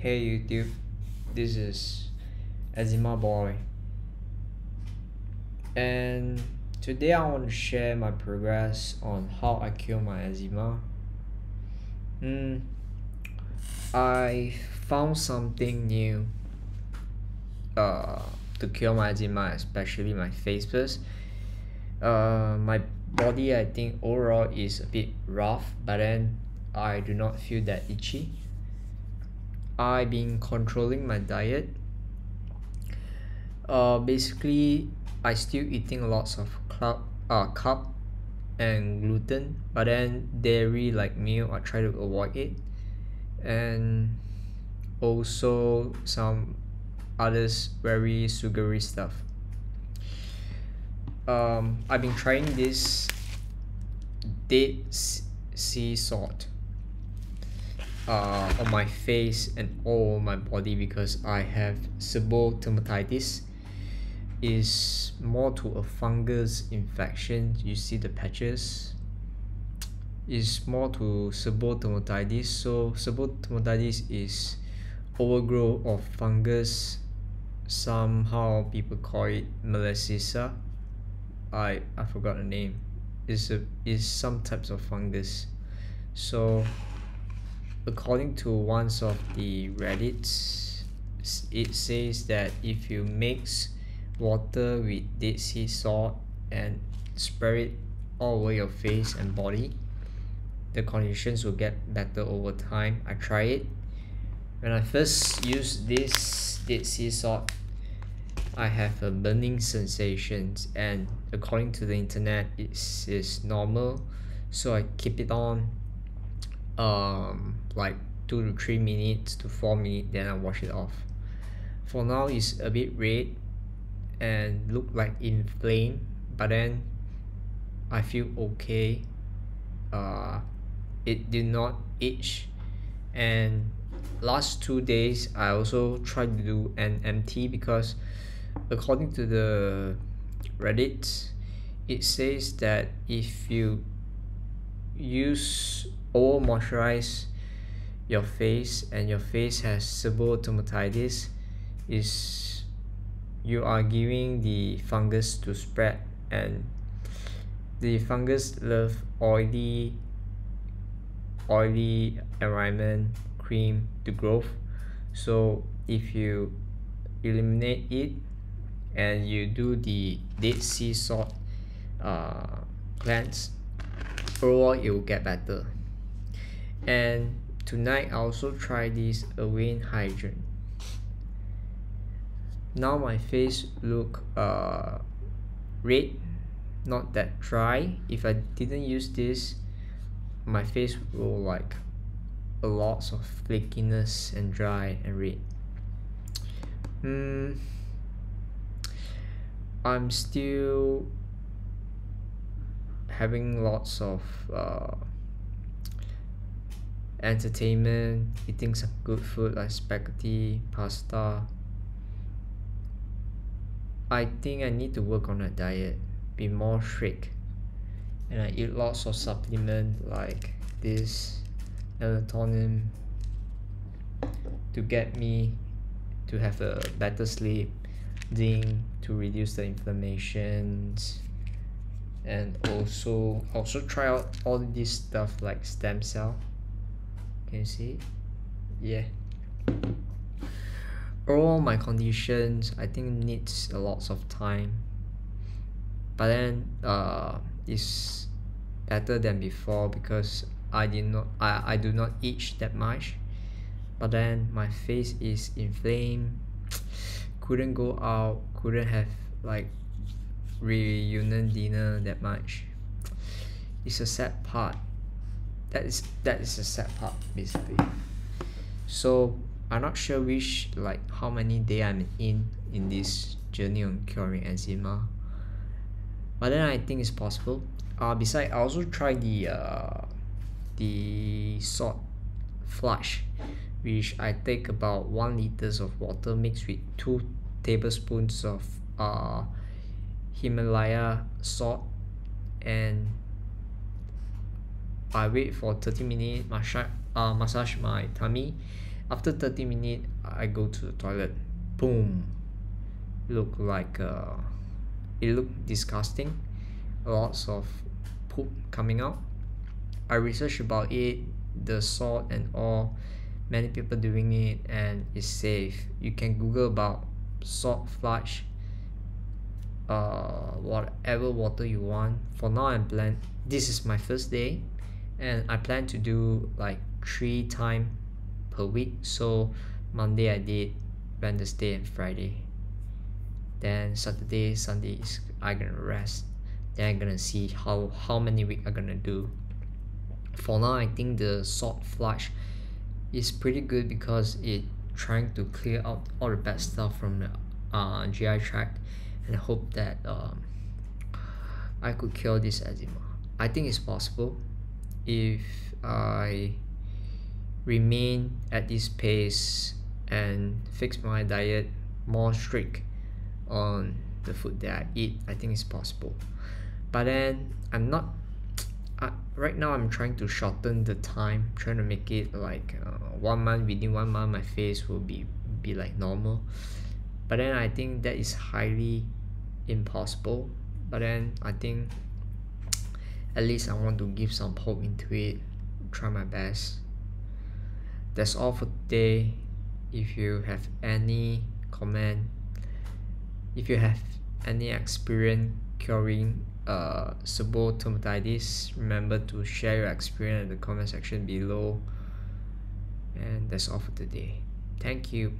Hey YouTube, this is Azima Boy, and today I want to share my progress on how I cure my eczema. Hmm, I found something new uh, to cure my eczema, especially my face first. Uh, my body I think overall is a bit rough, but then I do not feel that itchy. I've been controlling my diet. Uh, basically, I still eating lots of club, uh, carb and gluten, but then dairy like milk I try to avoid it, and also some others very sugary stuff. Um, I've been trying this dead sea salt uh, on my face and all my body because I have seborrheic is more to a fungus infection. You see the patches. Is more to seborrheic so seborrheic is overgrowth of fungus. Somehow people call it malassezia I I forgot the name. Is a is some types of fungus. So according to one of the reddits it says that if you mix water with dead sea salt and spray it all over your face and body the conditions will get better over time. I try it. When i first used this dead sea salt i have a burning sensations and according to the internet it is normal so i keep it on. Um like two to three minutes to four minutes then I wash it off. For now it's a bit red and look like inflamed but then I feel okay. Uh it did not itch. And last two days I also tried to do an MT because according to the reddit it says that if you use over moisturize your face and your face has seborrheic dermatitis is you are giving the fungus to spread and the fungus love oily oily environment cream to grow. So if you eliminate it and you do the dead sea salt uh, cleanse overall it will get better. And tonight I also try this Avene Hydrance now my face look uh, red not that dry. If I didn't use this my face will like a lot of flakiness and dry and red. Mm, I'm still having lots of uh, entertainment eating some good food like spaghetti pasta. I think I need to work on a diet be more strict and I eat lots of supplement like this melatonin to get me to have a better sleep zinc to reduce the inflammations and also also try out all this stuff like stem cell can you see? Yeah. All my conditions I think needs a lots of time. But then uh it's better than before because I did not I, I do not itch that much. But then my face is inflamed couldn't go out couldn't have like reunion dinner that much. It's a sad part that is that is a sad part basically. So I'm not sure which like how many day I'm in in this journey on curing eczema. But then I think it's possible. Uh beside I also try the uh the salt flush which I take about one liters of water mixed with two tablespoons of uh Himalaya salt and I wait for thirty minutes massage uh massage my tummy. After 30 minutes I go to the toilet. Boom. Look like uh, it looked disgusting. Lots of poop coming out. I researched about it the salt and all. Many people doing it and it's safe. You can google about salt flush uh whatever water you want. For now I'm plan this is my first day and I plan to do like three time per week. So Monday I did Wednesday and Friday. Then Saturday Sunday is I gonna rest. Then I'm gonna see how how many week I'm gonna do. For now I think the salt flush is pretty good because it trying to clear out all the bad stuff from the uh, GI tract. And I hope that um, I could cure this eczema. I think it's possible if I remain at this pace and fix my diet more strict on the food that I eat I think it's possible. But then I'm not uh, right now I'm trying to shorten the time trying to make it like uh, one month within one month my face will be be like normal. But then I think that is highly impossible. But then I think at least I want to give some hope into it try my best. That's all for today. If you have any comment if you have any experience curing uh, seborrheic dermatitis remember to share your experience in the comment section below. And that's all for today. Thank you